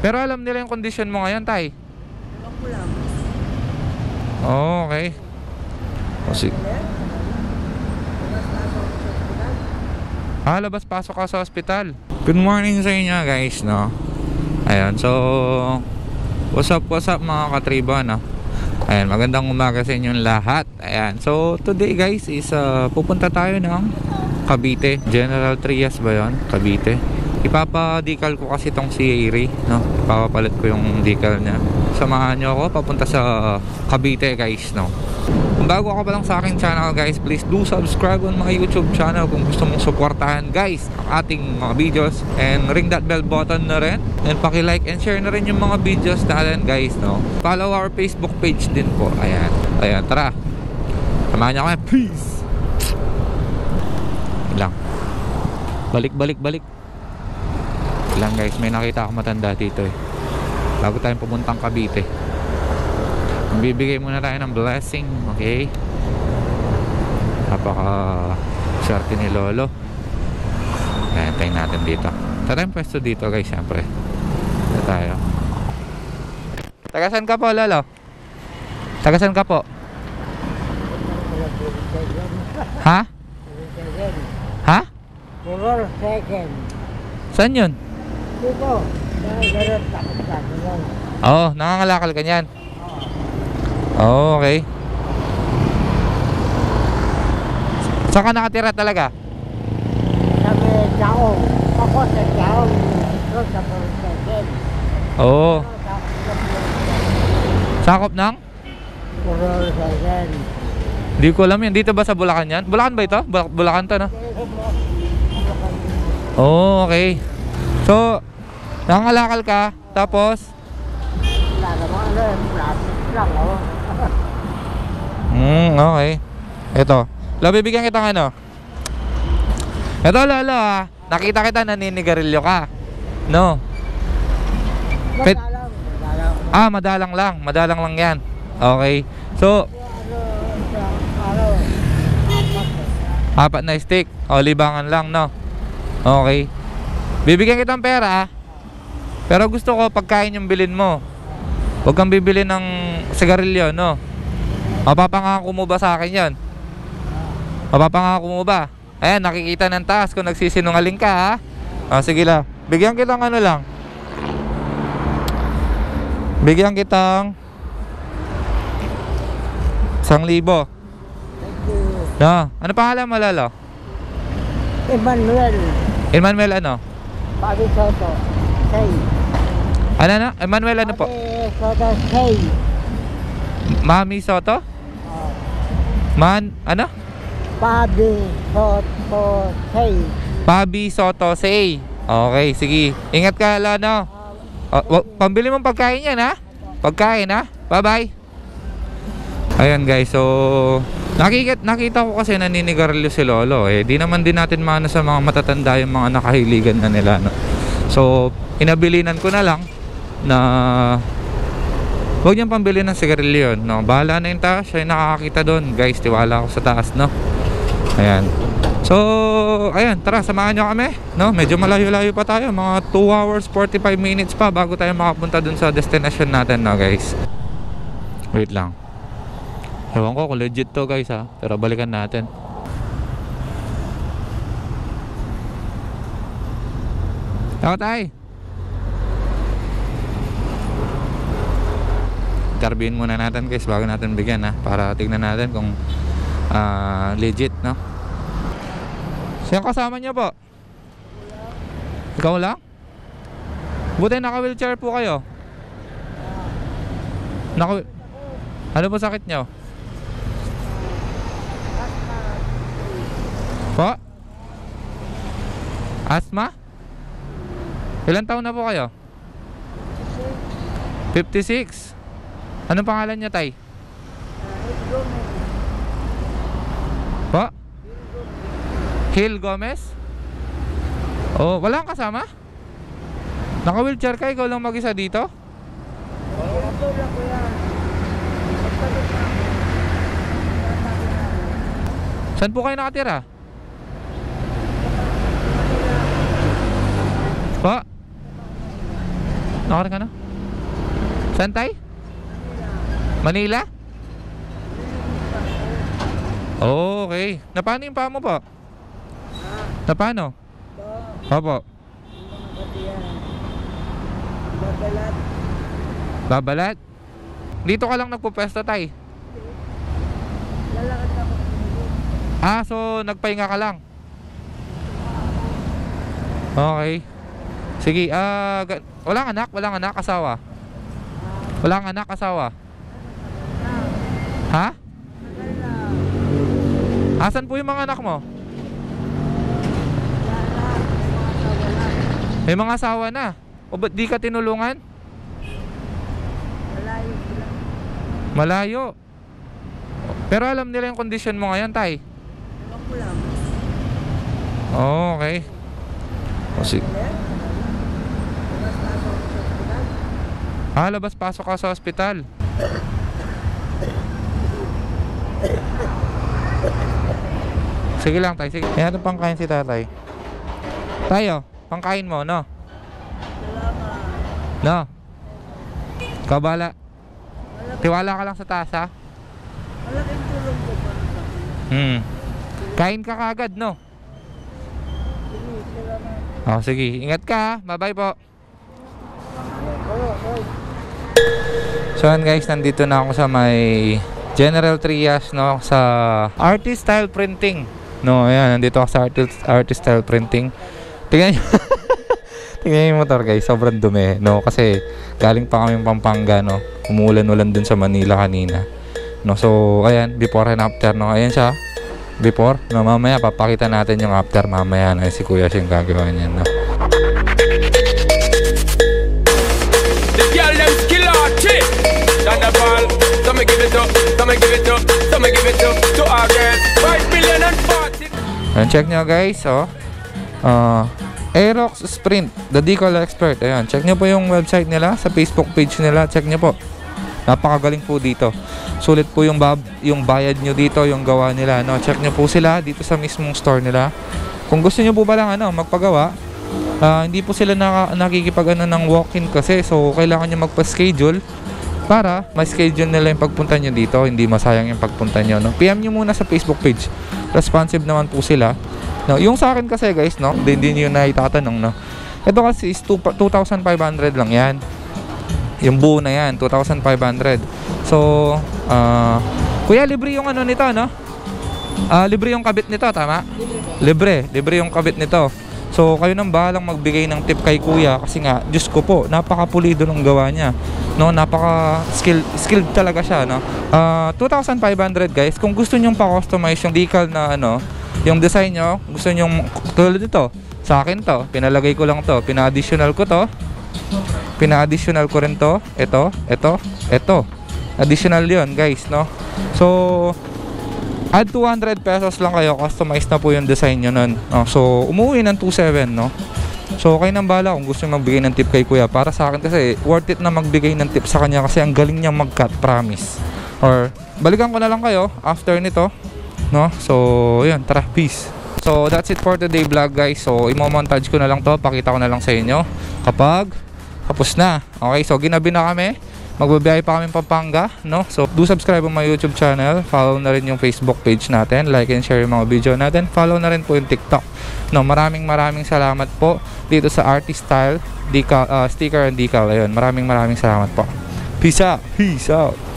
Pero alam nila yung kondisyon mo ngayon, tay. Ewan ko lang. Oh, okay. O, si- Bukas na ako sa ospital. Ah, labas pasok ka sa ospital. Good morning sa inyo guys, no? Ayan, so What's up, what's up mga katriba, no? Ayan, magandang umaga sa inyong lahat Ayan, so today guys is uh, Pupunta tayo ng Cavite General Trias ba yun? Cavite Ipapa-decal ko kasi tong si Airi, no? Ipapapalit ko yung decal niya Samahan nyo ako papunta sa Cavite guys, no? Kung bago ka pa lang sa aking channel guys, please do subscribe on my YouTube channel kung gusto mong suportahan guys ang ating mga videos and ring that bell button na rin and paki-like and share na rin yung mga videos natin guys no. Follow our Facebook page din po. Ayan. Ayan, tara. Samahan niyo kami. Peace. Ilang. Balik, balik, balik. Ilang guys, may nakita ako matanda dito eh. Bago tayong pumuntang Cavite. Bibigay muna tayo ng blessing, okay? Napaka swerte ni Lolo. Tayo natin dito. Tara yung pwesto dito guys, syempre. Ito tayo. Tagasan ka po, Lolo? Tagasan ka po? Ha? Ha? Saan yun? Oo, oh, nangangalakal ka niyan. Oo, oh, okay. Saan ka nakatira talaga? Sabi, Chaong. Ako sa. Ito sa. Oo. Sakop ng? Hindi ko alam yan. Dito ba sa Bulacan yan? Bulacan ba ito? Bul- Bulacan to, no? Oo, oh, okay. So, nangangalakal ka, tapos, Wala naman ano eh. Lang oh. hmm, okay. Ito. Lo, bibigyan kita ng ano? Ito, lolo, ah. Nakita kita naninigarilyo ka. No? Madalang. Madalang. Ah, madalang lang. Madalang lang yan. Okay. So, apat na stick. O, libangan lang, no? Okay. Bibigyan kitang pera, ah. Pero gusto ko pagkain yung bilin mo. Huwag kang bibili ng sigarilyo, no? Mapapangako mo ba sa akin yan? Mapapangako mo ba? Ayan, nakikita ng taas kung nagsisinungaling ka, ha? O, sige lang. Bigyan kitang ano lang. Bigyan kitang isang libo. Thank you. No? Ano pangalan mo, Lalo? Emmanuel. Emmanuel ano? Bobby Soto. Say. Ano na? Emmanuel ano po? Soto. Say. Mami Soto? Man, ano? Bobby Soto. Say. Pabi Soto say. Okay, sige. Ingat ka, Lano. Oh, pambili mong pagkain yan, ha? Pagkain, ha? Bye-bye. Ayan, guys. So, nakikita, nakita ko kasi naninigarilyo si Lolo. Eh, di naman din natin maano sa mga matatanda yung mga nakahiligan na nila, no? So, inabilinan ko na lang na Huwag niyang pambili ng sigarilyo no? Bahala na yung taas, siya yung nakakakita doon. Guys, tiwala ako sa taas, no? Ayan. So, ayan, tara, samahan nyo kami, no? Medyo malayo-layo pa tayo, mga 2 hours 45 minutes pa bago tayo makapunta dun sa destination natin, no, guys. Wait lang. Ewan ko kung legit to, guys, ha? Pero balikan natin. Ako tayo. Interviewin muna natin guys bago natin bigyan ha para tignan natin kung ah, legit no. Sino kasama niyo po? Ikaw lang? Buti naka-wheelchair po kayo. Naka Ano po sakit niyo? Po? Asma? Ilan taon na po kayo? 56. Anong pangalan niya, Tay? Po? Hill Gomez? Oh, wala kang kasama? Naka-wheelchair ka? Ikaw lang mag-isa dito? Saan po kayo nakatira? Po? Nakarin ka na? Saan tay? Manila? Oh, okay. Na paano yung paa mo po? Na paano? Opo. Babalat. Babalat? Dito ka lang nagpupwesto tay. Lalakad ako. Ah, so nagpahinga ka lang. Okay. Sige, ah, ga- walang anak, walang anak, asawa. Walang anak, asawa. Ha? Asan po yung mga anak mo? May mga asawa na. O ba't di ka tinulungan? Malayo. Malayo. Pero alam nila yung kondisyon mo ngayon, tay. Ewan. Oh, okay. O, si- Ulit? Tapos pasok ko sa ospital. ah, labas pasok ka sa ospital. Sige lang, tay. Sige. Yan ang pangkain si tatay. Tayo, pangkain mo, no? No? Kabala. Tiwala ka lang sa taas, ha? malaking tulong ko akin. Hmm. Kain ka kagad, no? Oh, sige. Ingat ka, ha? Bye-bye po. So yan guys, nandito na ako sa may General Trias no sa Artist Style Printing. No, ayan, nandito ako sa Artist, artist Style Printing. Tingnan niyo. Tingnan yung motor guys, sobrang dumi. No, kasi galing pa kami Pampanga no. Umuulan-ulan dun sa Manila kanina. No, so ayan, before and after no. Ayan siya. Before, no, mamaya papakita natin yung after mamaya no. Si Kuya siya yung gagawa niyan no. Me give it up. Me give it up. Me give it up to our girls. Ayan, check nyo guys, oh. Uh, Aerox Sprint, the decal expert. Ayan, check nyo po yung website nila, sa Facebook page nila, check nyo po. Napakagaling po dito. Sulit po yung, bab, yung bayad nyo dito, yung gawa nila. No? Check nyo po sila dito sa mismong store nila. Kung gusto nyo po ba lang ano, magpagawa, ah, hindi po sila naka, nakikipag ano, ng walk-in kasi. So, kailangan nyo magpa-schedule para ma-schedule nila yung pagpunta nyo dito. Hindi masayang yung pagpunta nyo. No? PM nyo muna sa Facebook page. Responsive naman po sila. No, yung sa akin kasi guys, no, hindi yun na itatanong, no. Ito kasi is two- 2,500 lang yan. Yung buo na yan, 2,500. So, ah, kuya, libre yung ano nito, no? Ah, libre yung kabit nito, tama? Libre, libre yung kabit nito. So, kayo nang bahalang magbigay ng tip kay kuya kasi nga, Diyos ko po, napaka-pulido ng gawa niya. No, napaka skill skilled talaga siya, no. Ah, 2,500 guys. Kung gusto niyo pa-customize yung decal na ano, yung design nyo, gusto nyo tulad nito, sa akin to, pinalagay ko lang to, pina-additional ko to, pina-additional ko rin to, ito, ito, ito. Additional yon guys, no? So, add 200 pesos lang kayo, customize na po yung design nyo nun. No? So, umuwi ng 27, no? So, kayo nang bala kung gusto nyo magbigay ng tip kay kuya. Para sa akin kasi, worth it na magbigay ng tip sa kanya kasi ang galing niya mag-cut, promise. Or, balikan ko na lang kayo after nito. No? So, yun, tara, peace. So, that's it for today vlog guys. So, imo-montage ko na lang to, pakita ko na lang sa inyo kapag tapos na. Okay, so ginabi na kami. Magbabiyahe pa kami Pampanga, no? So, do subscribe on my YouTube channel. Follow na rin yung Facebook page natin. Like and share yung mga video natin. Follow na rin po yung TikTok. No, maraming maraming salamat po dito sa Artist Style decal, uh, sticker and decal. Ayun, maraming maraming salamat po. Peace out. Peace out.